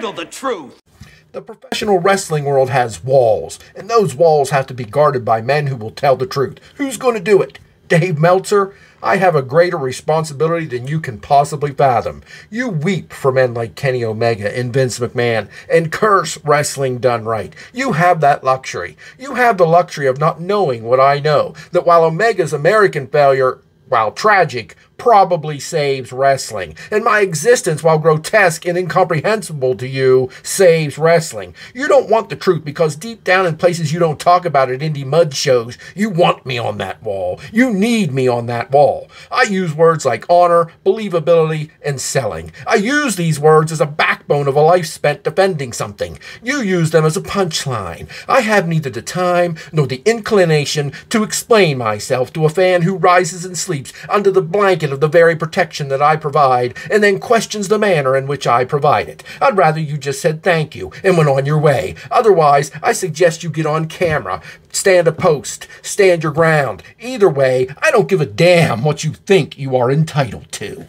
handle the truth. The professional wrestling world has walls, and those walls have to be guarded by men who will tell the truth. Who's going to do it? Dave Meltzer? I have a greater responsibility than you can possibly fathom. You weep for men like Kenny Omega and Vince McMahon and curse wrestling done right. You have that luxury. You have the luxury of not knowing what I know that while Omega's American failure, while tragic, probably saves wrestling. And my existence, while grotesque and incomprehensible to you, saves wrestling. You don't want the truth because deep down in places you don't talk about at indie mud shows, you want me on that wall. You need me on that wall. I use words like honor, believability, and selling. I use these words as a backbone of a life spent defending something. You use them as a punchline. I have neither the time nor the inclination to explain myself to a fan who rises and sleeps under the blanket of the very protection that I provide and then questions the manner in which I provide it. I'd rather you just said thank you and went on your way. Otherwise, I suggest you get on camera, stand a post, stand your ground. Either way, I don't give a damn what you think you are entitled to.